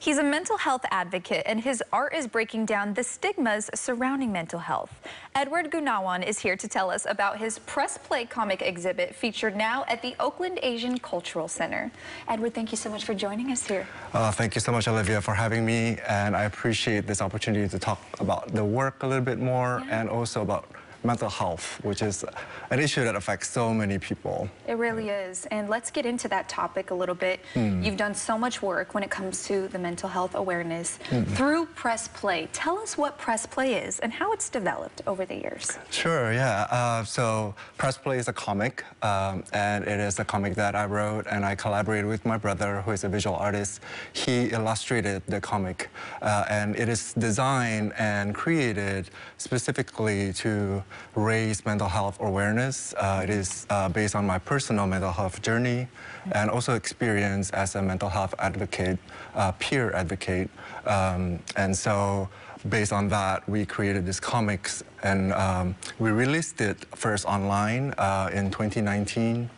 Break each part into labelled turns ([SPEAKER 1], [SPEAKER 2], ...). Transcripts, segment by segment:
[SPEAKER 1] He's a mental health advocate, and his art is breaking down the stigmas surrounding mental health. Edward Gunawan is here to tell us about his press play comic exhibit featured now at the Oakland Asian Cultural Center. Edward, thank you so much for joining us here.
[SPEAKER 2] Uh, thank you so much, Olivia, for having me, and I appreciate this opportunity to talk about the work a little bit more yeah. and also about mental health, which is an issue that affects so many people.
[SPEAKER 1] It really is. And let's get into that topic a little bit. Mm. You've done so much work when it comes to the mental health awareness mm. through Press Play. Tell us what Press Play is and how it's developed over the years.
[SPEAKER 2] Sure, yeah. Uh, so Press Play is a comic, um, and it is a comic that I wrote and I collaborated with my brother, who is a visual artist. He illustrated the comic, uh, and it is designed and created specifically to raise mental health awareness. Uh, it is uh, based on my personal mental health journey and also experience as a mental health advocate, uh, peer advocate. Um, and so based on that, we created this comics and um, we released it first online uh, in 2019.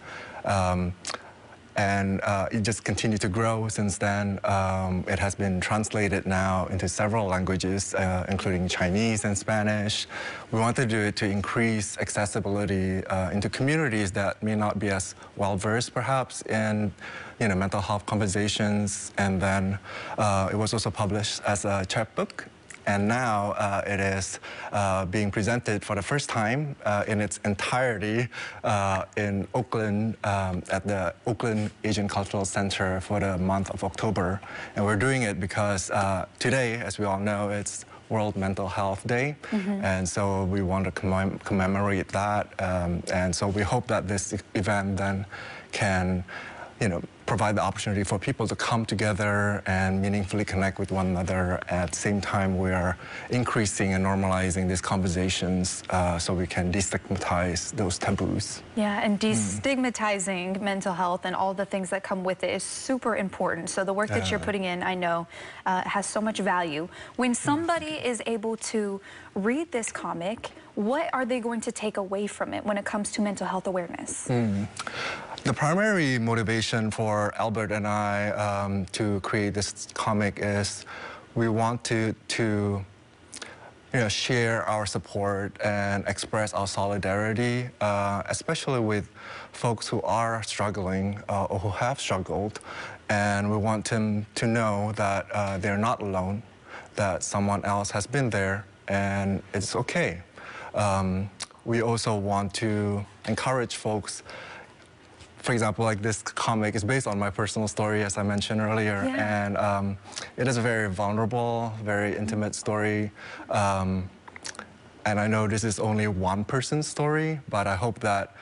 [SPEAKER 2] Um, and uh, it just continued to grow since then. Um, it has been translated now into several languages, uh, including Chinese and Spanish. We wanted to do it to increase accessibility uh, into communities that may not be as well versed, perhaps, in you know, mental health conversations. And then uh, it was also published as a chapbook and now uh, it is uh, being presented for the first time uh, in its entirety uh, in Oakland um, at the Oakland Asian Cultural Center for the month of October. And we're doing it because uh, today, as we all know, it's World Mental Health Day. Mm -hmm. And so we want to commem commemorate that. Um, and so we hope that this event then can you know, provide the opportunity for people to come together and meaningfully connect with one another. At the same time, we are increasing and normalizing these conversations uh, so we can destigmatize those taboos.
[SPEAKER 1] Yeah, and hmm. destigmatizing mm. mental health and all the things that come with it is super important. So the work that you're putting in, I know, uh, has so much value. When somebody is able to read this comic, what are they going to take away from it when it comes to mental health awareness? Mm.
[SPEAKER 2] The primary motivation for Albert and I um, to create this comic is we want to, to you know, share our support and express our solidarity, uh, especially with folks who are struggling uh, or who have struggled. And we want them to know that uh, they're not alone, that someone else has been there, and it's okay. Um, we also want to encourage folks for example, like this comic is based on my personal story, as I mentioned earlier, yeah. and um, it is a very vulnerable, very intimate story. Um, and I know this is only one person's story, but I hope that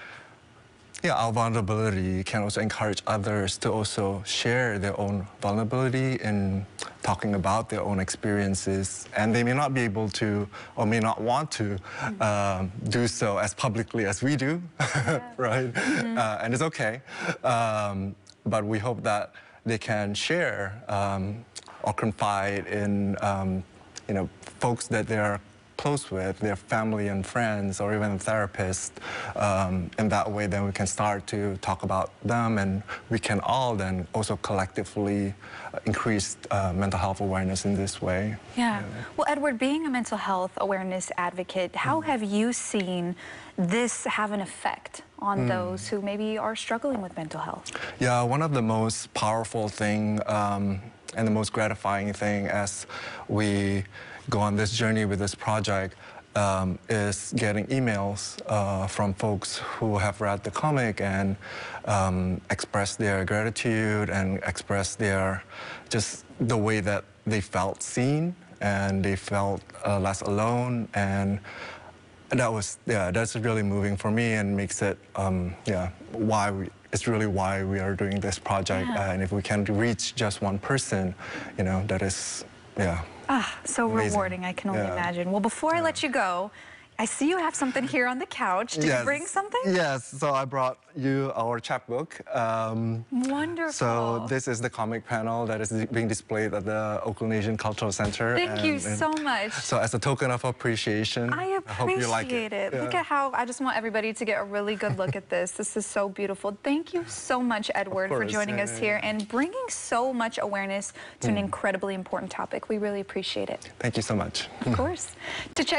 [SPEAKER 2] yeah, our vulnerability can also encourage others to also share their own vulnerability in talking about their own experiences. And they may not be able to or may not want to mm-hmm. um, do so as publicly as we do, yeah. right? Mm -hmm. uh, and it's okay. Um, but we hope that they can share um, or confide in um, you know, folks that they are close with, their family and friends, or even a therapist. Um, in that way, then we can start to talk about them, and we can all then also collectively uh, increase uh, mental health awareness in this way.
[SPEAKER 1] Yeah. yeah. Well, Edward, being a mental health awareness advocate, how mm. have you seen this have an effect on mm. those who maybe are struggling with mental health?
[SPEAKER 2] Yeah, one of the most powerful thing um, and the most gratifying thing as we go on this journey with this project um, is getting emails uh, from folks who have read the comic and um, express their gratitude and express their just the way that they felt seen and they felt uh, less alone and that was yeah that's really moving for me and makes it um, yeah why we it's really why we are doing this project yeah. uh, and if we can reach just one person you know that is yeah
[SPEAKER 1] Ah, so Amazing. rewarding, I can only yeah. imagine. Well, before yeah. I let you go, I see you have something here on the couch. Did you bring something?
[SPEAKER 2] Yes. So I brought you our chapbook. Um,
[SPEAKER 1] Wonderful.
[SPEAKER 2] So this is the comic panel that is being displayed at the Oakland Asian Cultural Center.
[SPEAKER 1] Thank you
[SPEAKER 2] and- and
[SPEAKER 1] so much.
[SPEAKER 2] So as a token of appreciation,
[SPEAKER 1] I
[SPEAKER 2] hope you like
[SPEAKER 1] appreciate
[SPEAKER 2] it.
[SPEAKER 1] it. Look at how I just want everybody to get a really good look at this. This is so beautiful. Thank you so much, Edward, for joining
[SPEAKER 2] Yeah,
[SPEAKER 1] us
[SPEAKER 2] yeah,
[SPEAKER 1] here and bringing so much awareness to an incredibly important topic. We really appreciate it.
[SPEAKER 2] Thank you so much.
[SPEAKER 1] Of course. To check